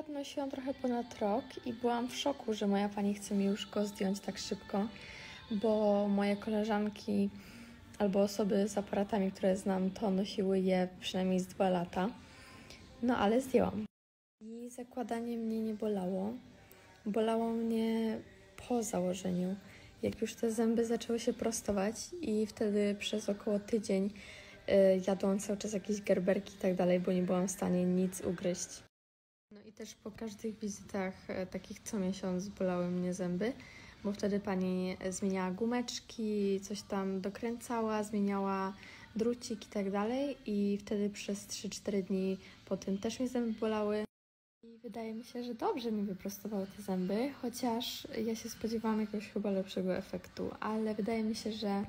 aparat nosiłam trochę ponad rok i byłam w szoku, że moja pani chce mi już go zdjąć tak szybko, bo moje koleżanki albo osoby z aparatami, które znam, to nosiły je przynajmniej z dwa lata. No ale zdjęłam. I zakładanie mnie nie bolało. Bolało mnie po założeniu, jak już te zęby zaczęły się prostować i wtedy przez około tydzień y, jadłam cały czas jakieś gerberki i tak dalej, bo nie byłam w stanie nic ugryźć. I też po każdych wizytach, e, takich co miesiąc, bolały mnie zęby, bo wtedy pani zmieniała gumeczki, coś tam dokręcała, zmieniała drucik i tak dalej i wtedy przez 3-4 dni po tym też mnie zęby bolały. I wydaje mi się, że dobrze mi wyprostowały te zęby, chociaż ja się spodziewałam jakiegoś chyba lepszego efektu, ale wydaje mi się, że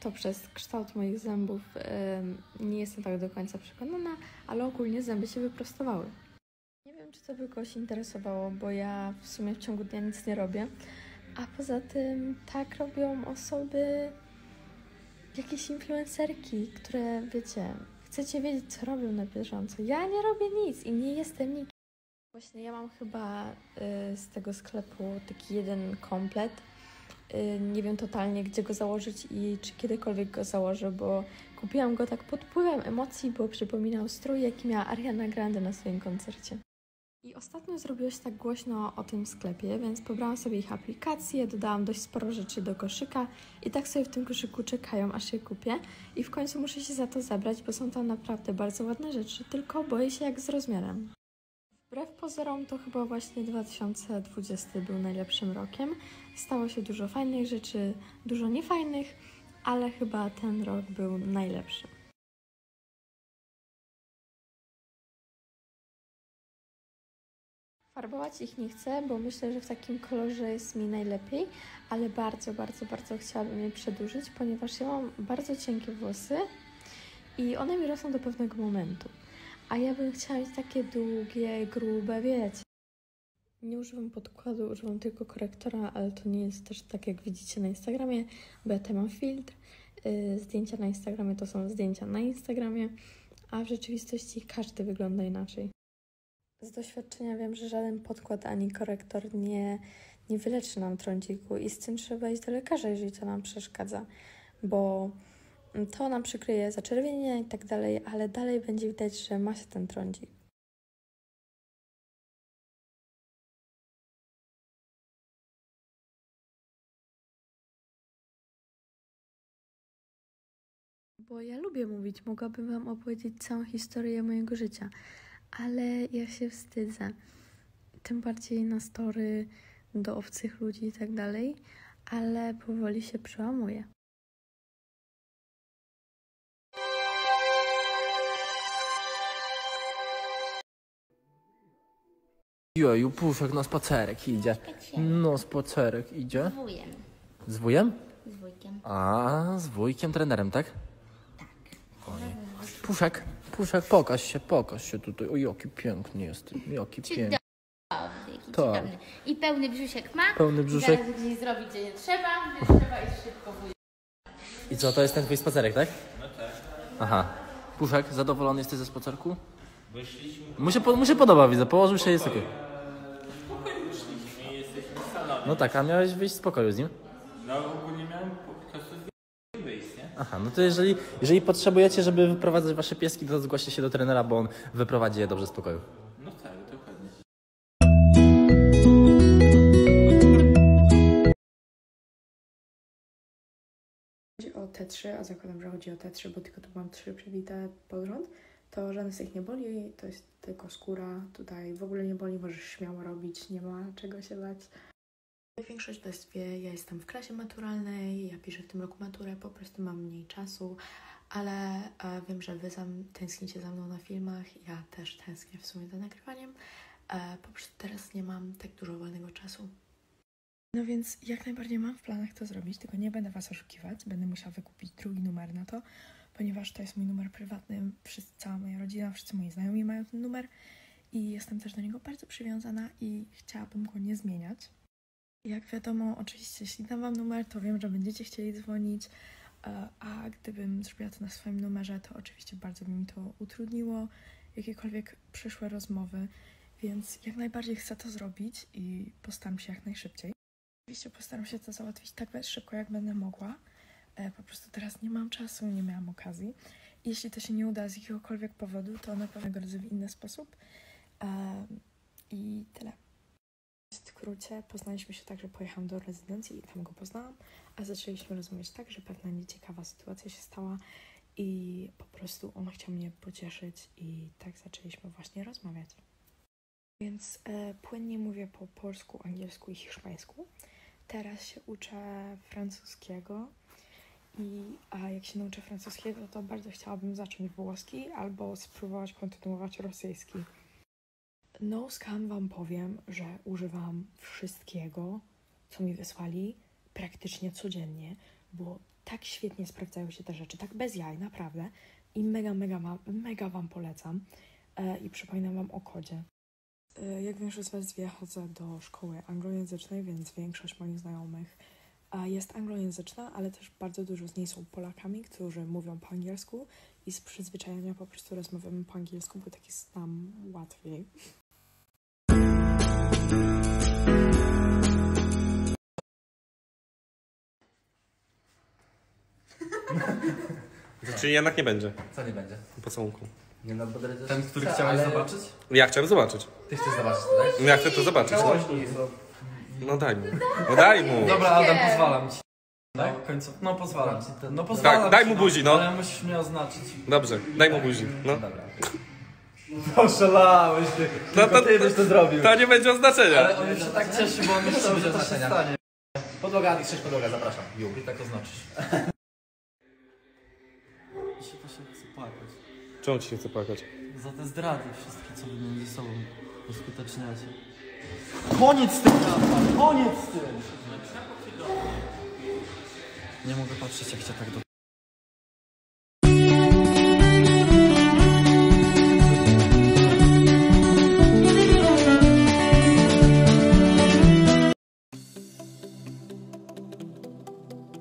to przez kształt moich zębów em, nie jestem tak do końca przekonana, ale ogólnie zęby się wyprostowały. Czy to by kogoś interesowało, bo ja w sumie w ciągu dnia nic nie robię. A poza tym tak robią osoby, jakieś influencerki, które wiecie, chcecie wiedzieć, co robią na bieżąco. Ja nie robię nic i nie jestem nikim. Właśnie ja mam chyba y, z tego sklepu taki jeden komplet. Y, nie wiem totalnie, gdzie go założyć i czy kiedykolwiek go założę, bo kupiłam go tak pod wpływem emocji, bo przypominał strój, jaki miała Ariana Grande na swoim koncercie. I ostatnio zrobiło się tak głośno o tym sklepie, więc pobrałam sobie ich aplikację, dodałam dość sporo rzeczy do koszyka i tak sobie w tym koszyku czekają, aż je kupię. I w końcu muszę się za to zabrać, bo są tam naprawdę bardzo ładne rzeczy, tylko boję się jak z rozmiarem. Wbrew pozorom to chyba właśnie 2020 był najlepszym rokiem. Stało się dużo fajnych rzeczy, dużo niefajnych, ale chyba ten rok był najlepszy. Farbować ich nie chcę, bo myślę, że w takim kolorze jest mi najlepiej, ale bardzo, bardzo, bardzo chciałabym je przedłużyć, ponieważ ja mam bardzo cienkie włosy i one mi rosną do pewnego momentu. A ja bym chciała mieć takie długie, grube, wiecie. Nie używam podkładu, używam tylko korektora, ale to nie jest też tak, jak widzicie na Instagramie, bo ja mam filtr. Yy, zdjęcia na Instagramie to są zdjęcia na Instagramie, a w rzeczywistości każdy wygląda inaczej. Z doświadczenia wiem, że żaden podkład ani korektor nie, nie wyleczy nam trądziku i z tym trzeba iść do lekarza, jeżeli to nam przeszkadza, bo to nam przykryje zaczerwienienia i tak dalej, ale dalej będzie widać, że ma się ten trądzik. Bo ja lubię mówić, mogłabym Wam opowiedzieć całą historię mojego życia, ale ja się wstydzę. Tym bardziej na story do obcych ludzi i tak dalej, ale powoli się przełamuję. Joju, puszek na spacerek idzie. No, spacerek idzie. Z wujem. Z wujem? Z wujkiem. A, z wujkiem trenerem, tak? Tak. Puszek, puszek, pokaż się, pokaż się tutaj. O, jaki piękny jest, jaki piękny. Tak. I pełny brzuszek ma. Pełny brzuszek. Zaraz gdzieś zrobi, gdzie nie trzeba, więc trzeba iść szybko wuj. I co, to jest ten twój spacerek, tak? No tak. Aha. Puszek, zadowolony jesteś ze spacerku? Wyszliśmy, Mu się, po- mu się podoba, widzę, położył się, jest okej. salonie. No tak, a miałeś wyjść z pokoju z nim? No ogólnie miałem po prostu z wyjść, nie? Aha, no to jeżeli, jeżeli potrzebujecie, żeby wyprowadzać wasze pieski, to zgłoście się do trenera, bo on wyprowadzi je dobrze z pokoju. No tak, dokładnie. chodzi o T3, a zakładam, że chodzi o T3, bo tylko tu mam trzy przewite pod rząd, to żaden z tych nie boli, to jest tylko skóra, tutaj w ogóle nie boli, możesz śmiało robić, nie ma czego się bać. Większość z Was wie, ja jestem w klasie maturalnej, ja piszę w tym roku maturę, po prostu mam mniej czasu, ale e, wiem, że Wy zam, tęsknicie za mną na filmach, ja też tęsknię w sumie za nagrywaniem, e, po prostu teraz nie mam tak dużo wolnego czasu. No więc jak najbardziej mam w planach to zrobić, tylko nie będę Was oszukiwać. Będę musiała wykupić drugi numer na to, ponieważ to jest mój numer prywatny. Wszyscy, cała moja rodzina, wszyscy moi znajomi mają ten numer i jestem też do niego bardzo przywiązana i chciałabym go nie zmieniać. Jak wiadomo, oczywiście, jeśli dam Wam numer, to wiem, że będziecie chcieli dzwonić, e, a gdybym zrobiła to na swoim numerze, to oczywiście bardzo by mi to utrudniło jakiekolwiek przyszłe rozmowy Więc jak najbardziej chcę to zrobić i postaram się jak najszybciej. Oczywiście postaram się to załatwić tak szybko, jak będę mogła. E, po prostu teraz nie mam czasu, nie miałam okazji. Jeśli to się nie uda z jakiegokolwiek powodu, to na pewno go w inny sposób. E, I tyle. Skrócie poznaliśmy się tak, że pojechałam do rezydencji i tam go poznałam, a zaczęliśmy rozmawiać tak, że pewna nieciekawa sytuacja się stała i po prostu on chciał mnie pocieszyć i tak zaczęliśmy właśnie rozmawiać. Więc e, płynnie mówię po polsku, angielsku i hiszpańsku. Teraz się uczę francuskiego i a jak się nauczę francuskiego, to bardzo chciałabym zacząć włoski albo spróbować kontynuować rosyjski. No skam wam powiem, że używam wszystkiego, co mi wysłali praktycznie codziennie, bo tak świetnie sprawdzają się te rzeczy, tak bez jaj, naprawdę. I mega, mega, mega wam polecam. E, I przypominam wam o kodzie. E, Jak większość z Was wie, chodzę do szkoły anglojęzycznej, więc większość moich znajomych e, jest anglojęzyczna, ale też bardzo dużo z niej są Polakami, którzy mówią po angielsku i z przyzwyczajenia po prostu rozmawiamy po angielsku, bo tak jest nam łatwiej. Czyli jednak nie będzie Co nie będzie? pocałunku. Nie no, bo drodzy- Ten, który Co, chciałeś ale- zobaczyć? Ja chciałem zobaczyć. Ty chcesz zobaczyć, tak? No ja chcę to zobaczyć. No, no daj mu. No daj mu. Dobra, Adam, pozwalam ci. Tak, końcu. No pozwalam ci. No pozwalam Tak, daj mu buzi, no. Ale musisz mnie oznaczyć. Dobrze, daj mu buzi. No. Dobra. Oszalałeś ty. No to, byś to zrobił. to nie będzie oznaczenia. Ale on już się tak cieszy, bo on myślał, że to się stanie. Podłoga, krzyż podłoga, zapraszam. Ju. I tak oznaczysz. I się właśnie chce płakać. Czemu ci się chce płakać? Za te zdrady wszystkie, co wy między sobą uskuteczniacie. Koniec z tym! Koniec z tym! Nie mogę patrzeć, jak cię tak do...